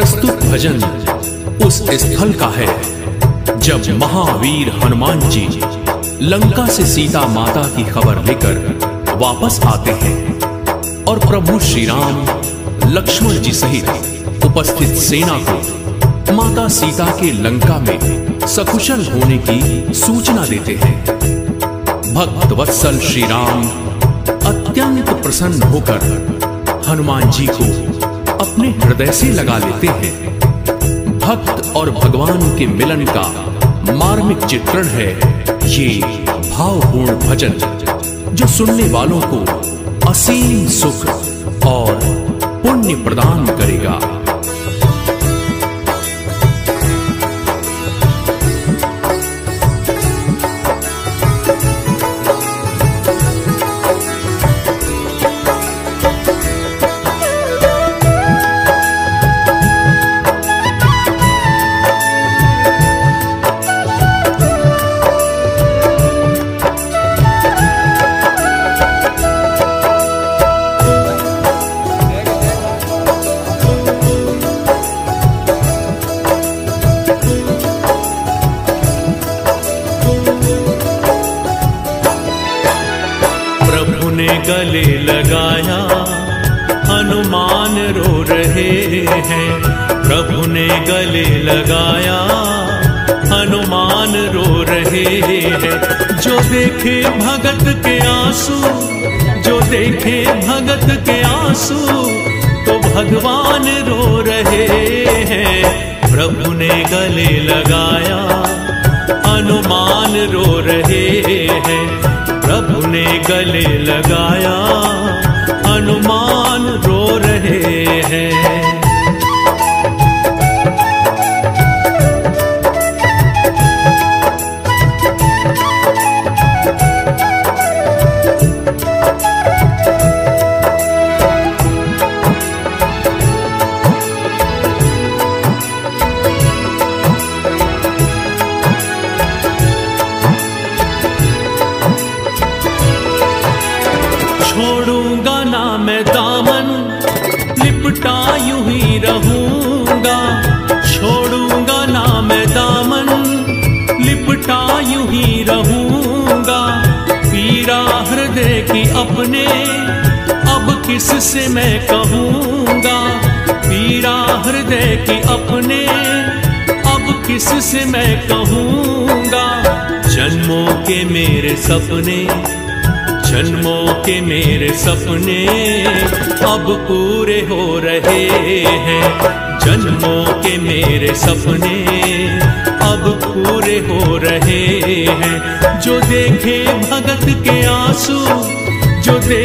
प्रस्तुत भजन उस स्थल का है, जब महावीर हनुमान जी लंका से सीता माता की खबर लेकर वापस आते हैं और प्रभु श्री राम लक्ष्मण जी सहित उपस्थित सेना को माता सीता के लंका में सकुशल होने की सूचना देते हैं। भक्त वत्सल श्री राम अत्यंत प्रसन्न होकर हनुमान जी को अपने हृदय से लगा लेते हैं। भक्त और भगवान के मिलन का मार्मिक चित्रण है ये भावपूर्ण भजन, जो सुनने वालों को असीम सुख और पुण्य प्रदान करेगा। गले लगाया, हनुमान रो रहे हैं। प्रभु ने गले लगाया, हनुमान रो रहे हैं। जो देखे भगत के आँसू, जो देखे भगत के आँसू तो भगवान रो रहे हैं। प्रभु ने गले लगाया, हनुमान रो रहे हैं। प्रभु ने गले लगाया हनुमान रो रहे हैं। लिपटा यूँ ही रहूँगा, छोड़ूँगा ना मैं दामन लिपटा यूँ ही रहूँगा। पीरा हृदय की अपने, अब किस से मैं कहूँगा? पीरा हृदय की अपने, अब किस से मैं कहूँगा? जन्मों के मेरे सपने जन्मों के मेरे सपने अब पूरे हो रहे हैं। जन्मों के मेरे सपने अब पूरे हो रहे हैं। जो देखे भगत के आँसू, जो देखे